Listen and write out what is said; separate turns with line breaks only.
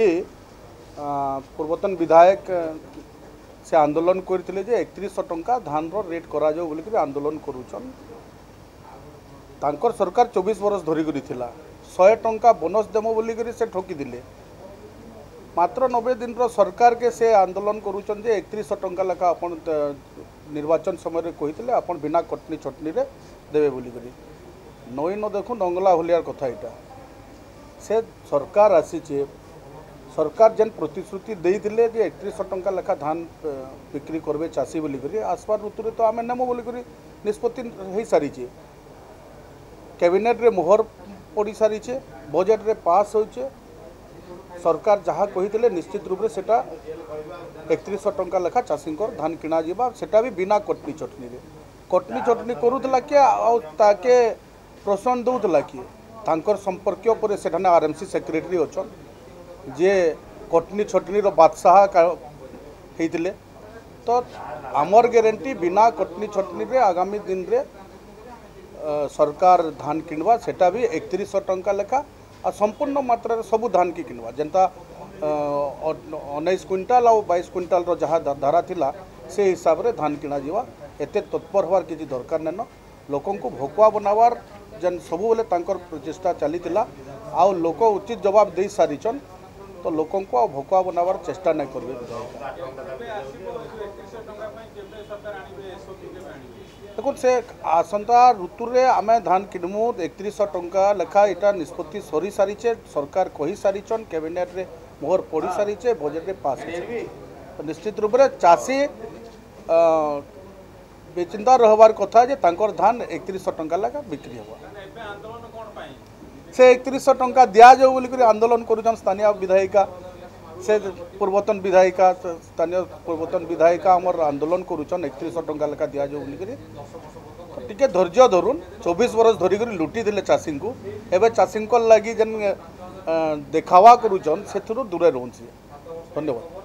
ପୂର୍ବତନ ବିଧାୟକ ସେ ଆନ୍ଦୋଳନ କରିଥିଲେ ଯେ ଏକତିରିଶଶହ ଟଙ୍କା ଧାନର ରେଟ୍ କରାଯାଉ ବୋଲିକରି ଆନ୍ଦୋଳନ କରୁଛନ୍ ତାଙ୍କର ସରକାର ଚବିଶ ବରଷ ଧରିକରି ଥିଲା ଶହେ ଟଙ୍କା ବୋନସ୍ ଦେମ ବୋଲିକରି ସେ ଠକିଥିଲେ ମାତ୍ର ନବେ ଦିନର ସରକାରକେ ସେ ଆନ୍ଦୋଳନ କରୁଛନ୍ ଯେ ଏକତିରିଶଶହ ଟଙ୍କା ଲେଖା ଆପଣ ନିର୍ବାଚନ ସମୟରେ କହିଥିଲେ ଆପଣ ବିନା କଟନୀ ଚଟନୀରେ ଦେବେ ବୋଲିକରି ନଈ ନ ଦେଖୁ ନଙ୍ଗଲା ଭଳିଆ କଥା ଏଇଟା ସେ ସରକାର ଆସିଛି सरकार जेन प्रतिश्रुति एकत्रीस टा लेखा धान बिक्री करेंगे चाषी बोलकर आसवा ऋतु तो आम नेमु बोलकर निष्पत्ति सारी कैबिनेट रे मोहर पड़ी सारी बजेट रे पास हो सरकार जहाँ कही निश्चित रूप से एकत्रीस टा लेखा चाषी धान किणा जाटा भी बिना कटनी चटनी कटनी चटनी करूला किए आके प्रोत्साहन दूला किए तर संपर्क पर आर एम सी सेक्रेटरी अच्छा ଯିଏ କଟନୀ ଛଟନୀର ବାଦଶାହ ହେଇଥିଲେ ତ ଆମର ଗ୍ୟାରେଣ୍ଟି ବିନା କଟନୀ ଛଟନୀରେ ଆଗାମୀ ଦିନରେ ସରକାର ଧାନ କିଣିବା ସେଟା ବି ଏକତିରିଶଶହ ଟଙ୍କା ଲେଖା ଆଉ ସମ୍ପୂର୍ଣ୍ଣ ମାତ୍ରାରେ ସବୁ ଧାନକି କିଣିବା ଯେନ୍ତା ଉଣେଇଶ କ୍ୱିଣ୍ଟାଲ ଆଉ ବାଇଶ କ୍ୱିଣ୍ଟାଲର ଯାହା ଧାରା ଥିଲା ସେ ହିସାବରେ ଧାନ କିଣାଯିବା ଏତେ ତତ୍ପର ହେବାର କିଛି ଦରକାର ନାଇଁନ ଲୋକଙ୍କୁ ଭକୁଆ ବନାବାର ଯେନ୍ ସବୁବେଳେ ତାଙ୍କର ପ୍ରଚେଷ୍ଟା ଚାଲିଥିଲା ଆଉ ଲୋକ ଉଚିତ ଜବାବ ଦେଇସାରିଛନ୍ তো লোকক কো ভোকো বনাবর চেষ্টা না করবে দেখো সে আসন্তা ঋতুরে আমে ধান কিডমুত 3100 টঙ্কা লেখা এটা নিস্পত্তি সরি সারিছে সরকার কই সারিছন কেবিনেট রে মোহর পড়ি সারিছে বাজেট পাস নিশ্চিত রূপরে চাছি বেচিনদার রহবার কথা যে তাকর ধান 3100 টঙ্কা লাগা বিক্রি হওয়া ସେ ଏକତିରିଶଶହ ଟଙ୍କା ଦିଆଯାଉ ବୋଲିକରି ଆନ୍ଦୋଳନ କରୁଛନ୍ ସ୍ଥାନୀୟ ବିଧାୟିକା ସେ ପୂର୍ବତନ ବିଧାୟିକା ସ୍ଥାନୀୟ ପୂର୍ବତନ ବିଧାୟିକା ଆମର ଆନ୍ଦୋଳନ କରୁଛନ୍ ଏକତିରିଶଶହ ଟଙ୍କା ଲେଖା ଦିଆଯାଉ ବୋଲିକରି ଟିକେ ଧୈର୍ଯ୍ୟ ଧରୁନ୍ ଚବିଶ ବରଷ ଧରିକରି ଲୁଟିଥିଲେ ଚାଷୀଙ୍କୁ ଏବେ ଚାଷୀଙ୍କର ଲାଗି ଯେନ୍ ଦେଖାବା କରୁଛନ୍ ସେଥିରୁ ଦୂରେ ରହୁଛି ଧନ୍ୟବାଦ